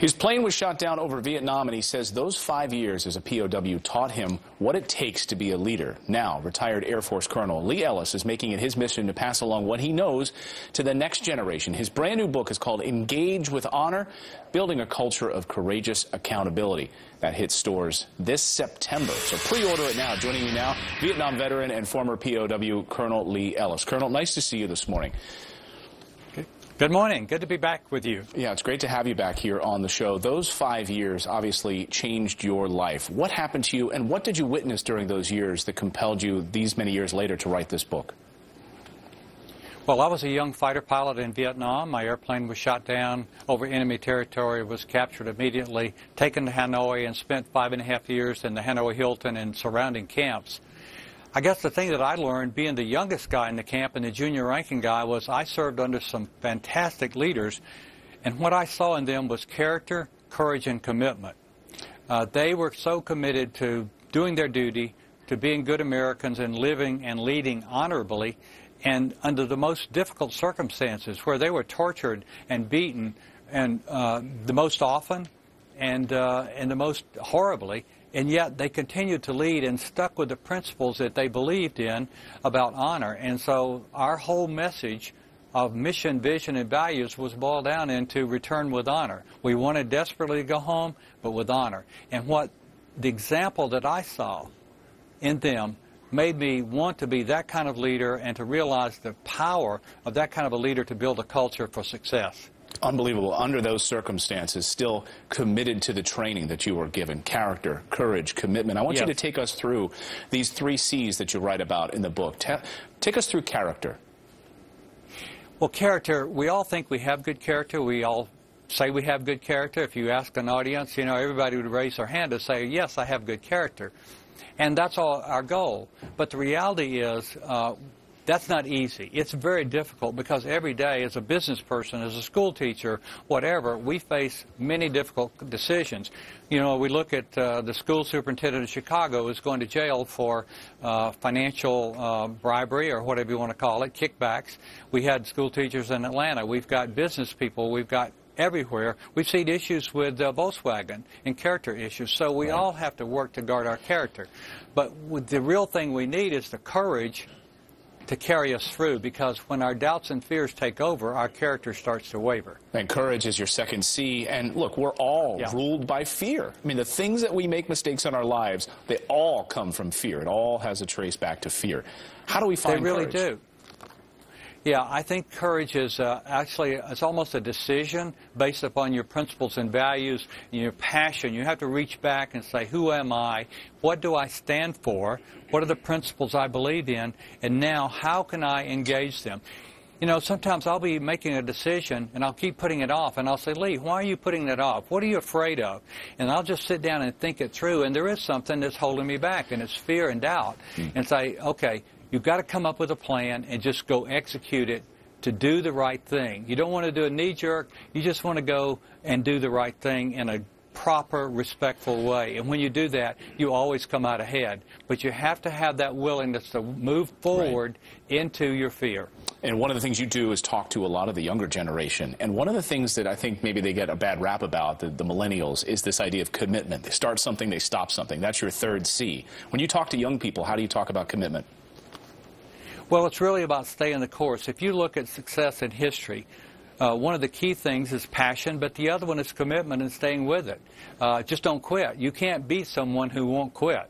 His plane was shot down over Vietnam, and he says those five years as a POW taught him what it takes to be a leader. Now, retired Air Force Colonel Lee Ellis is making it his mission to pass along what he knows to the next generation. His brand new book is called Engage with Honor Building a Culture of Courageous Accountability. That hits stores this September. So pre order it now. Joining me now, Vietnam veteran and former POW Colonel Lee Ellis. Colonel, nice to see you this morning. Good morning. Good to be back with you. Yeah, it's great to have you back here on the show. Those five years obviously changed your life. What happened to you, and what did you witness during those years that compelled you these many years later to write this book? Well, I was a young fighter pilot in Vietnam. My airplane was shot down over enemy territory, was captured immediately, taken to Hanoi, and spent five and a half years in the Hanoi Hilton and surrounding camps. I guess the thing that I learned being the youngest guy in the camp and the junior ranking guy was I served under some fantastic leaders, and what I saw in them was character, courage, and commitment. Uh, they were so committed to doing their duty, to being good Americans and living and leading honorably, and under the most difficult circumstances where they were tortured and beaten and uh, the most often and, uh, and the most horribly and yet they continued to lead and stuck with the principles that they believed in about honor. And so our whole message of mission, vision, and values was boiled down into return with honor. We wanted desperately to go home, but with honor. And what the example that I saw in them made me want to be that kind of leader and to realize the power of that kind of a leader to build a culture for success unbelievable under those circumstances, still committed to the training that you were given character, courage, commitment. I want yes. you to take us through these three C's that you write about in the book. take us through character. Well, character, we all think we have good character. We all say we have good character. If you ask an audience, you know, everybody would raise their hand and say, yes, I have good character. And that's all our goal. But the reality is, uh, that's not easy. It's very difficult because every day as a business person, as a school teacher, whatever, we face many difficult decisions. You know, we look at uh, the school superintendent of Chicago is going to jail for uh, financial uh, bribery or whatever you want to call it, kickbacks. We had school teachers in Atlanta. We've got business people. We've got everywhere. We've seen issues with uh, Volkswagen and character issues. So we right. all have to work to guard our character. But the real thing we need is the courage to carry us through because when our doubts and fears take over, our character starts to waver. And courage is your second C. And look, we're all yeah. ruled by fear. I mean, the things that we make mistakes in our lives, they all come from fear. It all has a trace back to fear. How do we find They really courage? do. Yeah, I think courage is uh, actually it's almost a decision based upon your principles and values, and your passion. You have to reach back and say, "Who am I? What do I stand for? What are the principles I believe in? And now, how can I engage them?" You know, sometimes I'll be making a decision and I'll keep putting it off, and I'll say, "Lee, why are you putting that off? What are you afraid of?" And I'll just sit down and think it through, and there is something that's holding me back, and it's fear and doubt, mm. and say, "Okay." You've got to come up with a plan and just go execute it to do the right thing. You don't want to do a knee jerk. You just want to go and do the right thing in a proper, respectful way. And when you do that, you always come out ahead. But you have to have that willingness to move forward right. into your fear. And one of the things you do is talk to a lot of the younger generation. And one of the things that I think maybe they get a bad rap about, the, the millennials, is this idea of commitment. They start something, they stop something. That's your third C. When you talk to young people, how do you talk about commitment? Well, it's really about staying the course. If you look at success in history, uh, one of the key things is passion, but the other one is commitment and staying with it. Uh, just don't quit. You can't beat someone who won't quit.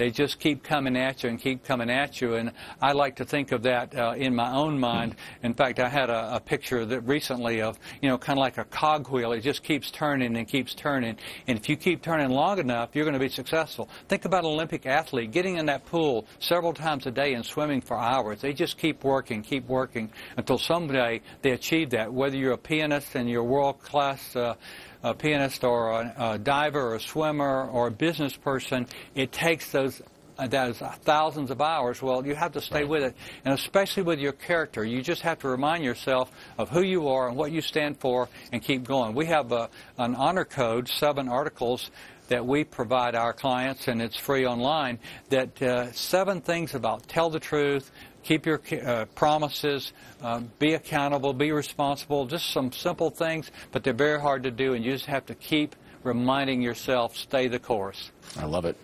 They just keep coming at you and keep coming at you. And I like to think of that uh, in my own mind. In fact, I had a, a picture that recently of, you know, kind of like a cogwheel. It just keeps turning and keeps turning. And if you keep turning long enough, you're going to be successful. Think about an Olympic athlete getting in that pool several times a day and swimming for hours. They just keep working, keep working until someday they achieve that. Whether you're a pianist and you're world class. Uh, a pianist or a, a diver or a swimmer or a business person, it takes those uh, that is thousands of hours. Well, you have to stay with it, and especially with your character, you just have to remind yourself of who you are and what you stand for, and keep going. We have a, an honor code, seven articles that we provide our clients, and it's free online. That uh, seven things about tell the truth, keep your uh, promises, uh, be accountable, be responsible. Just some simple things, but they're very hard to do, and you just have to keep reminding yourself, stay the course. I love it.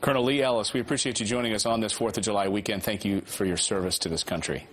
Colonel Lee Ellis, we appreciate you joining us on this 4th of July weekend. Thank you for your service to this country.